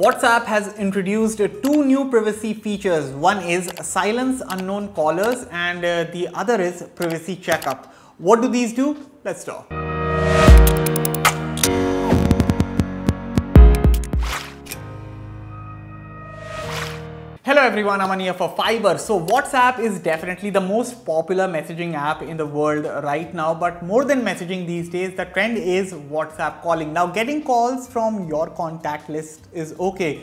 WhatsApp has introduced two new privacy features. One is silence unknown callers and uh, the other is privacy checkup. What do these do? Let's talk. Hello everyone, I'm Aman for Fiiber. So WhatsApp is definitely the most popular messaging app in the world right now. But more than messaging these days, the trend is WhatsApp calling. Now getting calls from your contact list is okay.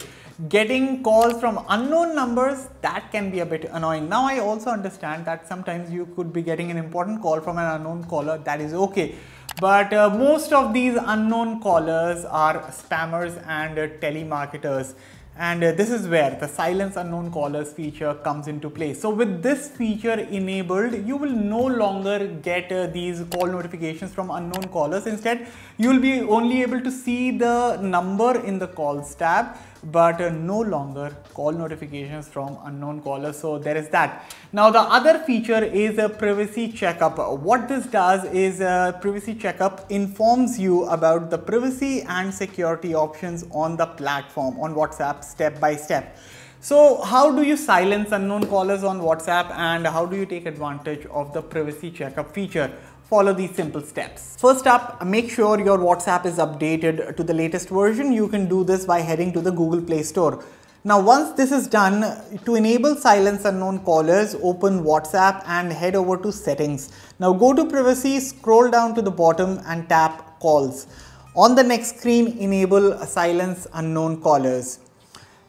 Getting calls from unknown numbers, that can be a bit annoying. Now I also understand that sometimes you could be getting an important call from an unknown caller, that is okay. But uh, most of these unknown callers are spammers and uh, telemarketers and uh, this is where the silence unknown callers feature comes into play. So with this feature enabled, you will no longer get uh, these call notifications from unknown callers. Instead, you will be only able to see the number in the calls tab but uh, no longer call notifications from unknown callers. So there is that. Now the other feature is a privacy checkup. What this does is a privacy checkup informs you about the privacy and security options on the platform on WhatsApp step by step. So how do you silence unknown callers on WhatsApp and how do you take advantage of the privacy checkup feature? Follow these simple steps. First up, make sure your WhatsApp is updated to the latest version. You can do this by heading to the Google Play Store. Now once this is done, to enable silence unknown callers, open WhatsApp and head over to settings. Now go to privacy, scroll down to the bottom and tap calls. On the next screen, enable silence unknown callers.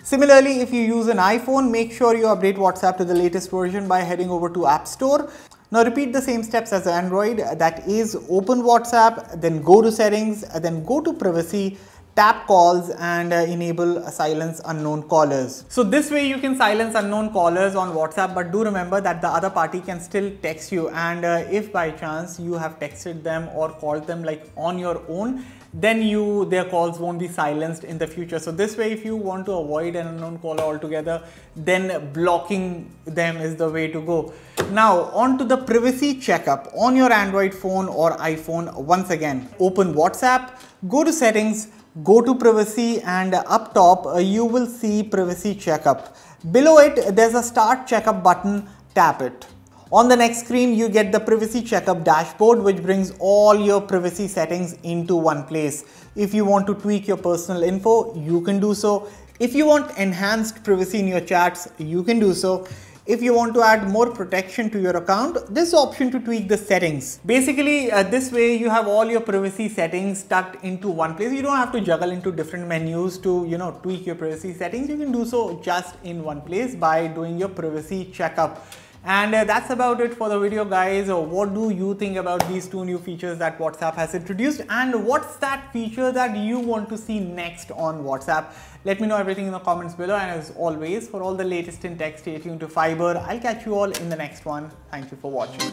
Similarly, if you use an iPhone, make sure you update WhatsApp to the latest version by heading over to App Store. Now repeat the same steps as Android. That is open WhatsApp, then go to settings, then go to privacy, tap calls and uh, enable silence unknown callers. So this way you can silence unknown callers on WhatsApp but do remember that the other party can still text you and uh, if by chance you have texted them or called them like on your own then you their calls won't be silenced in the future. So this way if you want to avoid an unknown caller altogether then blocking them is the way to go. Now on to the privacy checkup on your Android phone or iPhone once again open WhatsApp go to settings go to privacy and up top uh, you will see privacy checkup below it there's a start checkup button tap it on the next screen, you get the privacy checkup dashboard, which brings all your privacy settings into one place. If you want to tweak your personal info, you can do so. If you want enhanced privacy in your chats, you can do so. If you want to add more protection to your account, this option to tweak the settings. Basically, uh, this way you have all your privacy settings tucked into one place. You don't have to juggle into different menus to, you know, tweak your privacy settings. You can do so just in one place by doing your privacy checkup. And uh, that's about it for the video guys. Uh, what do you think about these two new features that WhatsApp has introduced and what's that feature that you want to see next on WhatsApp? Let me know everything in the comments below and as always for all the latest in tech stay tuned to Fiiber. I'll catch you all in the next one. Thank you for watching.